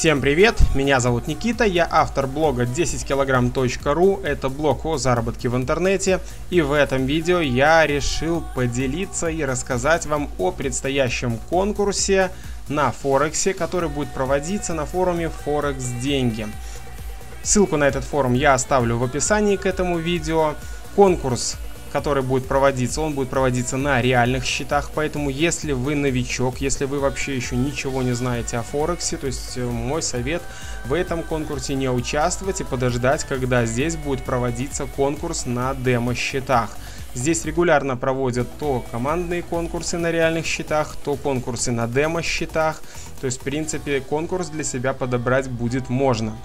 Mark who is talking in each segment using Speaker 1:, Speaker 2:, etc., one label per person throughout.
Speaker 1: Всем привет, меня зовут Никита, я автор блога 10kg.ru, это блог о заработке в интернете, и в этом видео я решил поделиться и рассказать вам о предстоящем конкурсе на Форексе, который будет проводиться на форуме Форекс Деньги. Ссылку на этот форум я оставлю в описании к этому видео. Конкурс который будет проводиться, он будет проводиться на реальных счетах, поэтому если вы новичок, если вы вообще еще ничего не знаете о Форексе, то есть э, мой совет в этом конкурсе не участвовать и подождать, когда здесь будет проводиться конкурс на демо-счетах. Здесь регулярно проводят то командные конкурсы на реальных счетах, то конкурсы на демо-счетах. То есть, в принципе, конкурс для себя подобрать будет можно.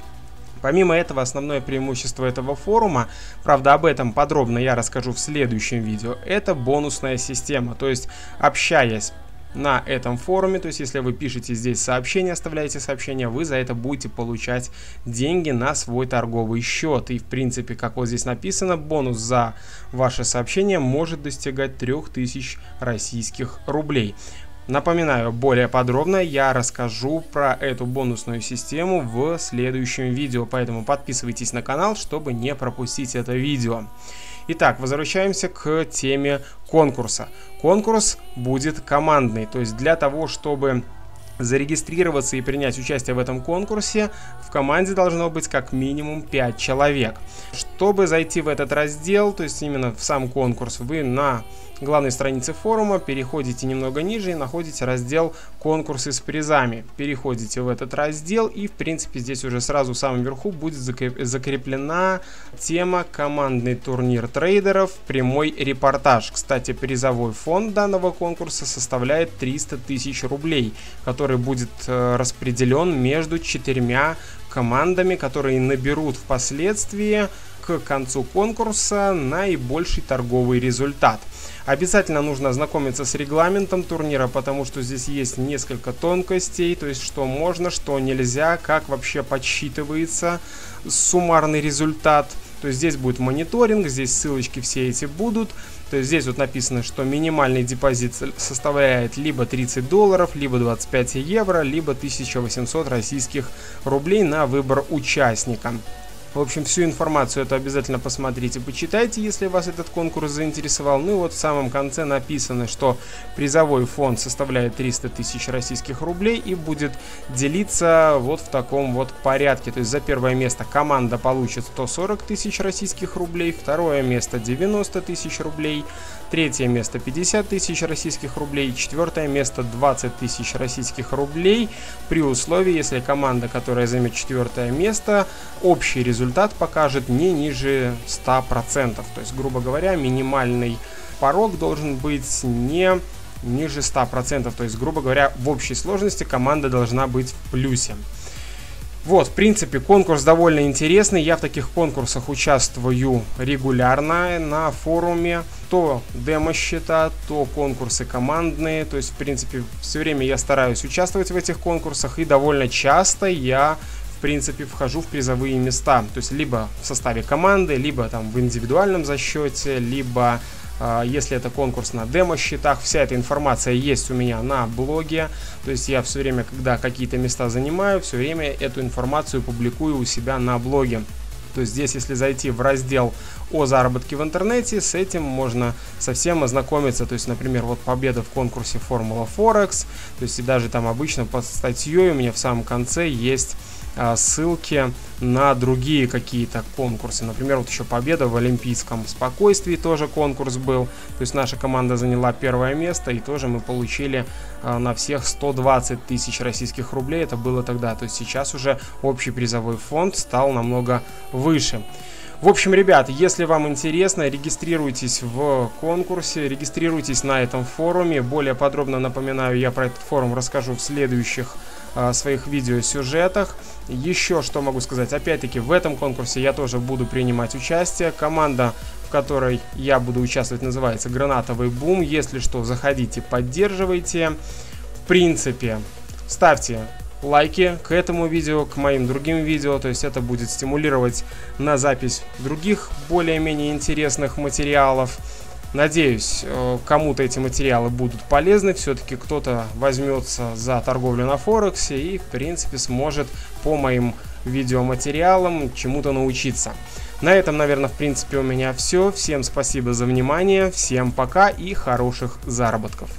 Speaker 1: Помимо этого, основное преимущество этого форума, правда об этом подробно я расскажу в следующем видео, это бонусная система. То есть, общаясь на этом форуме, то есть если вы пишете здесь сообщение, оставляете сообщение, вы за это будете получать деньги на свой торговый счет. И в принципе, как вот здесь написано, бонус за ваше сообщение может достигать 3000 российских рублей. Напоминаю, более подробно я расскажу про эту бонусную систему в следующем видео, поэтому подписывайтесь на канал, чтобы не пропустить это видео. Итак, возвращаемся к теме конкурса. Конкурс будет командный, то есть для того, чтобы зарегистрироваться и принять участие в этом конкурсе, в команде должно быть как минимум 5 человек. Чтобы зайти в этот раздел, то есть именно в сам конкурс, вы на главной странице форума, переходите немного ниже и находите раздел «Конкурсы с призами». Переходите в этот раздел и, в принципе, здесь уже сразу в самом верху будет закреплена тема «Командный турнир трейдеров. Прямой репортаж». Кстати, призовой фонд данного конкурса составляет 300 тысяч рублей, который будет э, распределен между четырьмя командами, которые наберут впоследствии к концу конкурса наибольший торговый результат. Обязательно нужно ознакомиться с регламентом турнира, потому что здесь есть несколько тонкостей, то есть что можно, что нельзя, как вообще подсчитывается суммарный результат. То есть здесь будет мониторинг, здесь ссылочки все эти будут. То есть здесь вот написано, что минимальный депозит составляет либо 30 долларов, либо 25 евро, либо 1800 российских рублей на выбор участника. В общем, всю информацию это обязательно посмотрите, почитайте, если вас этот конкурс заинтересовал. Ну и вот в самом конце написано, что призовой фонд составляет 300 тысяч российских рублей и будет делиться вот в таком вот порядке. То есть за первое место команда получит 140 тысяч российских рублей, второе место 90 тысяч рублей, третье место 50 тысяч российских рублей, четвертое место 20 тысяч российских рублей при условии, если команда, которая займет четвертое место, общий результат результат покажет не ниже 100%. То есть, грубо говоря, минимальный порог должен быть не ниже 100%. То есть, грубо говоря, в общей сложности команда должна быть в плюсе. Вот, в принципе, конкурс довольно интересный. Я в таких конкурсах участвую регулярно на форуме. То демо-счета, то конкурсы командные. То есть, в принципе, все время я стараюсь участвовать в этих конкурсах. И довольно часто я принципе, вхожу в призовые места. То есть, либо в составе команды, либо там в индивидуальном зачете, либо а, если это конкурс на демо-счетах, вся эта информация есть у меня на блоге. То есть я все время, когда какие-то места занимаю, все время эту информацию публикую у себя на блоге. То есть здесь, если зайти в раздел о заработке в интернете, с этим можно совсем ознакомиться. То есть, например, вот победа в конкурсе Формула Форекс. То есть и даже там обычно под статьей у меня в самом конце есть ссылки на другие какие-то конкурсы. Например, вот еще победа в Олимпийском спокойствии тоже конкурс был. То есть наша команда заняла первое место и тоже мы получили а, на всех 120 тысяч российских рублей. Это было тогда. То есть сейчас уже общий призовой фонд стал намного выше. В общем, ребят, если вам интересно, регистрируйтесь в конкурсе, регистрируйтесь на этом форуме. Более подробно напоминаю, я про этот форум расскажу в следующих э, своих видеосюжетах. Еще что могу сказать, опять-таки в этом конкурсе я тоже буду принимать участие. Команда, в которой я буду участвовать, называется «Гранатовый бум». Если что, заходите, поддерживайте. В принципе, ставьте лайки к этому видео, к моим другим видео, то есть это будет стимулировать на запись других более-менее интересных материалов. Надеюсь, э, кому-то эти материалы будут полезны. Все-таки кто-то возьмется за торговлю на Форексе и, в принципе, сможет по моим видеоматериалам чему-то научиться. На этом, наверное, в принципе у меня все. Всем спасибо за внимание, всем пока и хороших заработков.